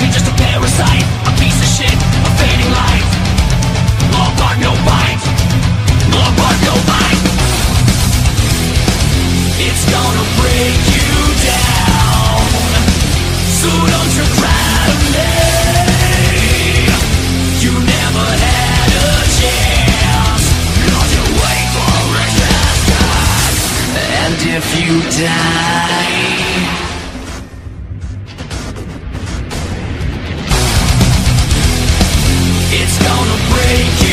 You're just a parasite. Break